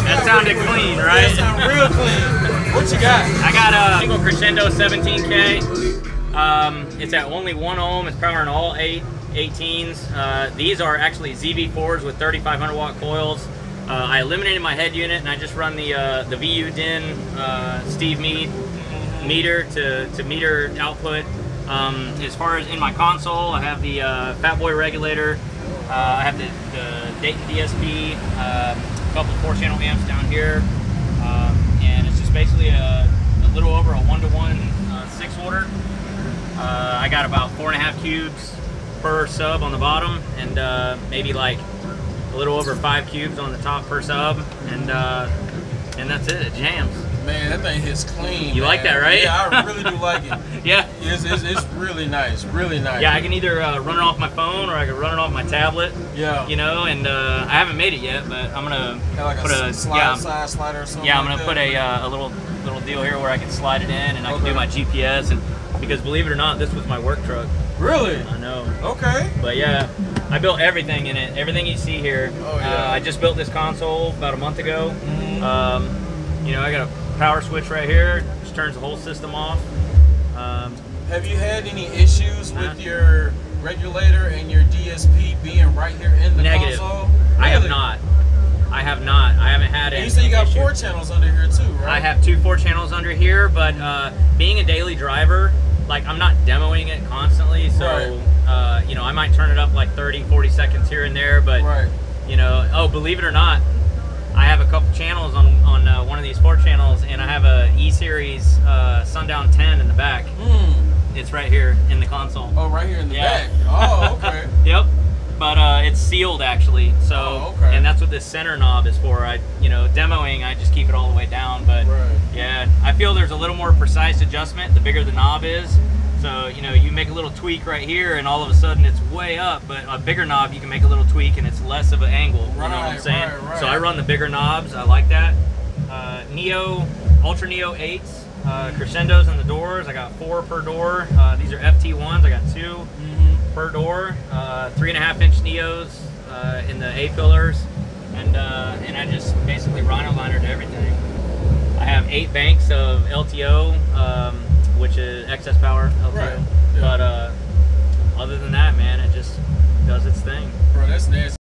That sounded clean, right? That sound real clean. What you got? I got a single crescendo 17K. Um, it's at only one ohm. It's powering all eight 18s. Uh, these are actually ZV4s with 3,500 watt coils. Uh, I eliminated my head unit and I just run the uh, the VU DIN uh, Steve Meade meter to, to meter output. Um, as far as in my console, I have the uh, Fat Boy regulator. Uh, I have the, the Dayton DSP, uh, a couple four channel amps down here, um, and it's just basically a, a little over a one to one uh, six order. Uh, I got about four and a half cubes per sub on the bottom, and uh, maybe like a little over five cubes on the top per sub, and uh, and that's it. It jams. Man, that thing hits clean. You like that, right? Yeah, I really do like it. Yeah. It's, it's, it's really nice, really nice. Yeah, I can either uh, run it off my phone or I can run it off my tablet. Yeah. You know, and uh, I haven't made it yet, but I'm gonna Got like put a, a slide, yeah, side slider or something. yeah. I'm like gonna put a, uh, a little little deal here where I can slide it in and I can do my GPS and because believe it or not, this was my work truck. Really? I know. Okay. But yeah, I built everything in it. Everything you see here. Oh, yeah. uh, I just built this console about a month ago. Mhm. Um, you know, I got a power switch right here. Just turns the whole system off. Um, Have you had any issues Huh? with your regulator and your DSP being right here in the Negative. console? I have not. I have not. I haven't had any. you say you got issue. four channels under here too, right? I have two four channels under here, but uh, being a daily driver, like I'm not demoing it constantly, so Right. uh, you know I might turn it up like 30, 40 seconds here and there, but Right. you know, oh, believe it or not, I have a couple channels on on uh, one of these four channels, and I have a E series uh, Sundown 10 in the back. Hmm. It's right here in the console. Oh, right here in the Yeah. back. Oh, okay. Yep. But uh, it's sealed actually, so Oh, okay. and that's what this center knob is for. I, you know, demoing, I just keep it all the way down. But Right. yeah, I feel there's a little more precise adjustment the bigger the knob is. So you know, you make a little tweak right here, and all of a sudden it's way up. But a bigger knob, you can make a little tweak, and it's less of an angle. You know what I'm saying? right, right. So I run the bigger knobs. I like that. Uh, Neo, Ultra Neo eights, uh, crescendos in the doors. I got four per door. Uh, these are FT ones. I got 2 Mm-hmm. per door, uh, three and a half inch neos uh, in the A pillars, and uh, and I just basically rhino liner to everything. I have eight banks of LTO, um, which is excess power LTO, Right, yeah. but uh, other than that, man, it just does its thing. Bro, that's nasty.